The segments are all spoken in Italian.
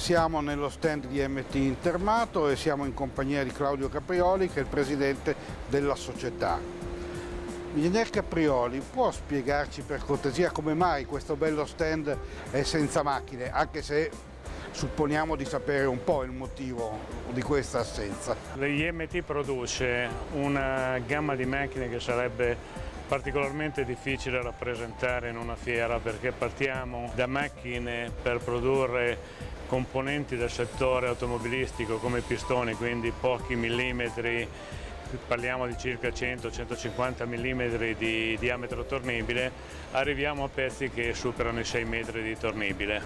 Siamo nello stand di MT Intermato e siamo in compagnia di Claudio Caprioli che è il presidente della società. Ingegner Caprioli, può spiegarci per cortesia come mai questo bello stand è senza macchine, anche se supponiamo di sapere un po' il motivo di questa assenza. L'IMT produce una gamma di macchine che sarebbe particolarmente difficile rappresentare in una fiera perché partiamo da macchine per produrre componenti del settore automobilistico come pistoni, quindi pochi millimetri, parliamo di circa 100-150 mm di diametro tornibile, arriviamo a pezzi che superano i 6 metri di tornibile.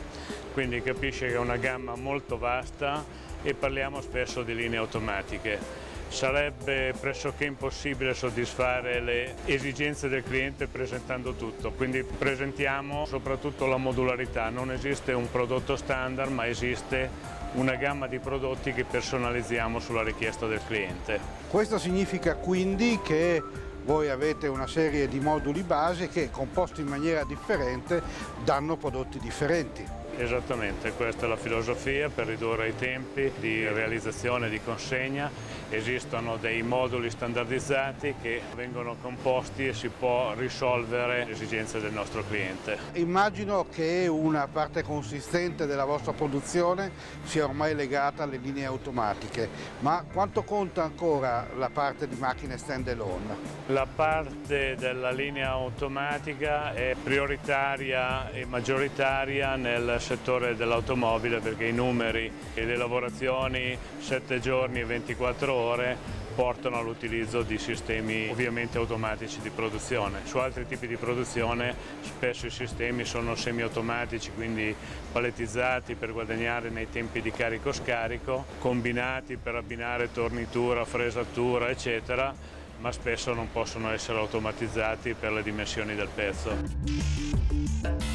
Quindi capisce che è una gamma molto vasta e parliamo spesso di linee automatiche sarebbe pressoché impossibile soddisfare le esigenze del cliente presentando tutto, quindi presentiamo soprattutto la modularità, non esiste un prodotto standard ma esiste una gamma di prodotti che personalizziamo sulla richiesta del cliente. Questo significa quindi che voi avete una serie di moduli base che composti in maniera differente danno prodotti differenti. Esattamente, questa è la filosofia per ridurre i tempi di realizzazione di consegna. Esistono dei moduli standardizzati che vengono composti e si può risolvere le esigenze del nostro cliente. Immagino che una parte consistente della vostra produzione sia ormai legata alle linee automatiche, ma quanto conta ancora la parte di macchine stand alone? La parte della linea automatica è prioritaria e maggioritaria nel settore dell'automobile perché i numeri e le lavorazioni 7 giorni e 24 ore portano all'utilizzo di sistemi ovviamente automatici di produzione. Su altri tipi di produzione spesso i sistemi sono semiautomatici, quindi palettizzati per guadagnare nei tempi di carico-scarico, combinati per abbinare tornitura, fresatura, eccetera, ma spesso non possono essere automatizzati per le dimensioni del pezzo.